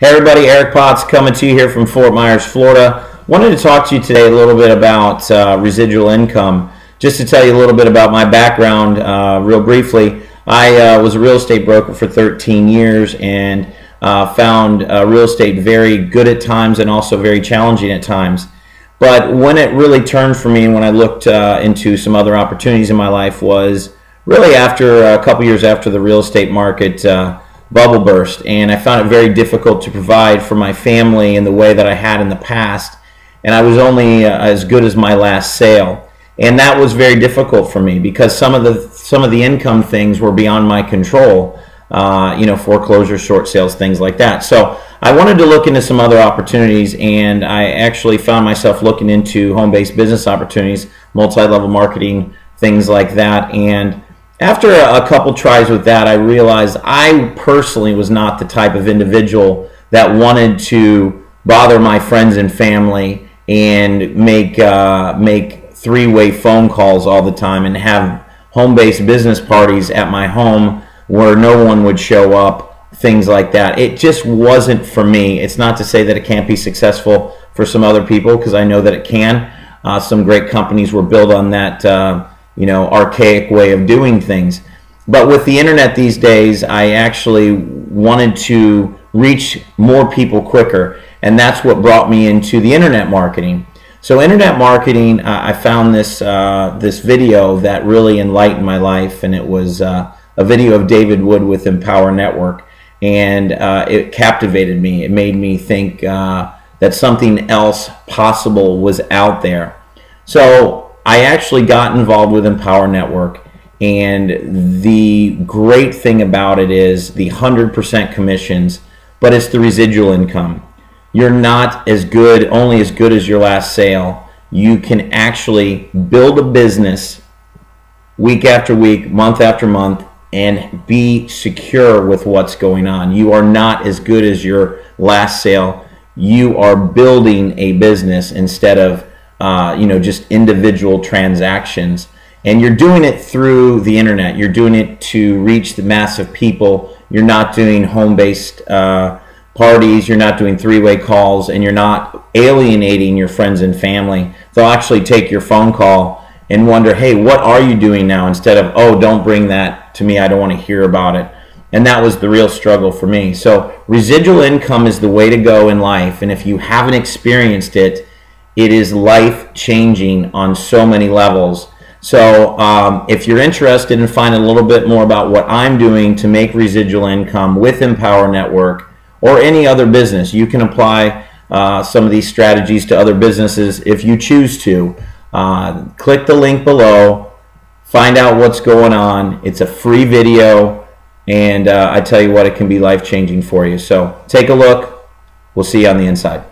Hey everybody, Eric Potts coming to you here from Fort Myers, Florida. Wanted to talk to you today a little bit about uh, residual income. Just to tell you a little bit about my background, uh, real briefly, I uh, was a real estate broker for 13 years and uh, found uh, real estate very good at times and also very challenging at times. But when it really turned for me when I looked uh, into some other opportunities in my life was really after a couple years after the real estate market bubble burst, and I found it very difficult to provide for my family in the way that I had in the past. And I was only uh, as good as my last sale, and that was very difficult for me because some of the some of the income things were beyond my control. Uh, you know, foreclosure, short sales, things like that. So I wanted to look into some other opportunities, and I actually found myself looking into home-based business opportunities, multi-level marketing, things like that, and after a, couple tries with that, I realized I personally was not the type of individual that wanted to bother my friends and family and make uh, make three way phone calls all the time and have home based business parties at my home where no one would show up, things like that. It just wasn't for me. It's not to say that it can't be successful for some other people because I know that it can. Uh, some great companies were built on that. Uh, you know, archaic way of doing things. But with the internet these days, I actually wanted to reach more people quicker, and that's what brought me into the internet marketing. So, internet marketing, uh, I found this uh, this video that really enlightened my life, and it was uh, a video of David Wood with Empower Network, and uh, it captivated me. It made me think uh, that something else possible was out there. So I actually got involved with Empower Network, and the great thing about it is the 100% commissions, but it's the residual income. You're not as good, only as good as your last sale. You can actually build a business week after week, month after month, and be secure with what's going on. You are not as good as your last sale. You are building a business instead of uh, you know, just individual transactions. And you're doing it through the internet. You're doing it to reach the mass of people. You're not doing home-based uh, parties. You're not doing three-way calls, and you're not alienating your friends and family. They'll actually take your phone call and wonder, "Hey, what are you doing now?" Instead of, "Oh, don't bring that to me. I don't want to hear about it." And that was the real struggle for me. So residual income is the way to go in life. And if you haven't experienced it, it is life changing on so many levels. So, um, if you're interested in finding a little bit more about what I'm doing to make residual income with Empower Network or any other business, you can apply uh, some of these strategies to other businesses if you choose to. Uh, click the link below, find out what's going on. It's a free video, and uh, I tell you what, it can be life changing for you. So, take a look. We'll see you on the inside.